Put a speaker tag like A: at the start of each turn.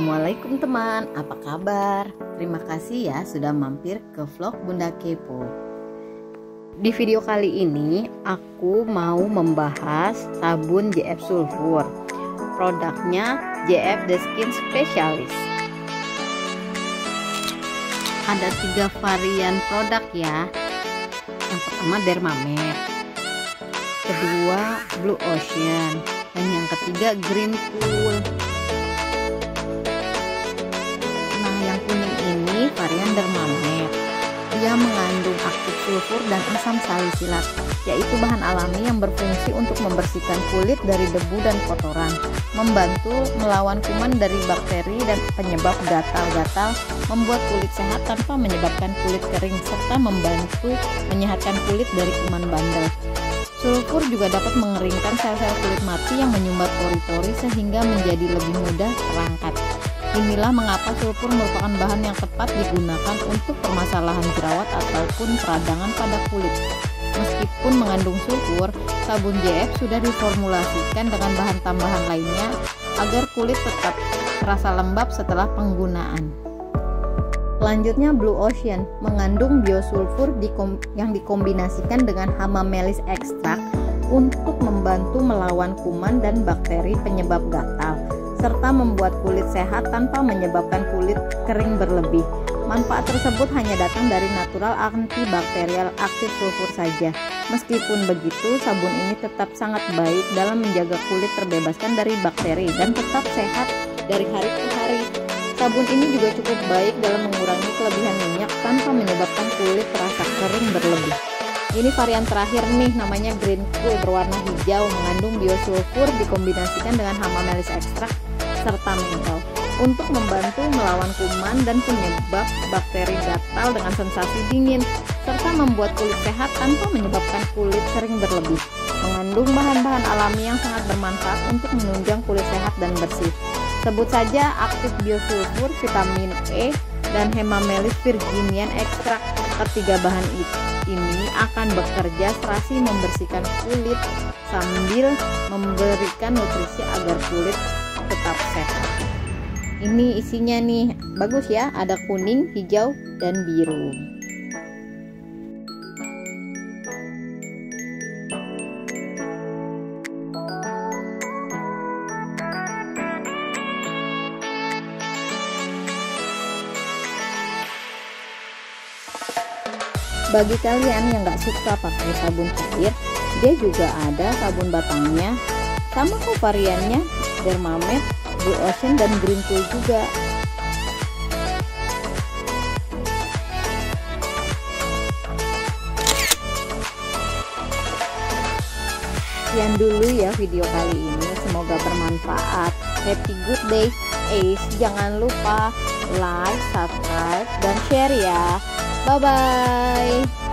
A: Assalamualaikum teman, apa kabar? Terima kasih ya sudah mampir ke vlog Bunda Kepo. Di video kali ini aku mau membahas sabun JF Sulfur. Produknya JF The Skin Specialist. Ada tiga varian produk ya. Yang pertama Dermamed, kedua Blue Ocean, dan yang ketiga Green Cool. Sulfur dan asam salisilat, yaitu bahan alami yang berfungsi untuk membersihkan kulit dari debu dan kotoran, membantu melawan kuman dari bakteri dan penyebab gatal-gatal, membuat kulit sehat tanpa menyebabkan kulit kering, serta membantu menyehatkan kulit dari kuman bandel. Sulfur juga dapat mengeringkan sel-sel kulit mati yang menyumbat pori-pori sehingga menjadi lebih mudah terangkat. Inilah mengapa sulfur merupakan bahan yang tepat digunakan untuk permasalahan jerawat ataupun peradangan pada kulit. Meskipun mengandung sulfur, sabun JF sudah diformulasikan dengan bahan tambahan lainnya agar kulit tetap terasa lembab setelah penggunaan. Selanjutnya Blue Ocean mengandung biosulfur yang dikombinasikan dengan hamamelis ekstrak untuk membantu melawan kuman dan bakteri penyebab gatal serta membuat kulit sehat tanpa menyebabkan kulit kering berlebih. Manfaat tersebut hanya datang dari natural antibakterial aktif sulfur saja. Meskipun begitu, sabun ini tetap sangat baik dalam menjaga kulit terbebaskan dari bakteri dan tetap sehat dari hari ke hari. Sabun ini juga cukup baik dalam mengurangi kelebihan minyak tanpa menyebabkan kulit terasa kering berlebih. Ini varian terakhir nih namanya Green Cool berwarna hijau mengandung biosulfur dikombinasikan dengan hama melis ekstrak serta mentol untuk membantu melawan kuman dan penyebab bakteri gatal dengan sensasi dingin serta membuat kulit sehat tanpa menyebabkan kulit kering berlebih. Mengandung bahan-bahan alami yang sangat bermanfaat untuk menunjang kulit sehat dan bersih. Sebut saja aktif biosulfur, vitamin E, dan hemamelis virginian ekstrak. Ketiga bahan ini akan bekerja serasi membersihkan kulit sambil memberikan nutrisi agar kulit tetap sehat. Ini isinya nih bagus ya ada kuning hijau dan biru bagi kalian yang gak suka pakai sabun cair dia juga ada sabun batangnya sama kok variannya Dermamed, Blue Ocean dan Green Cool juga. Sekian dulu ya video kali ini, semoga bermanfaat. Happy good day, Ace. Jangan lupa like, subscribe, dan share ya. 拜拜。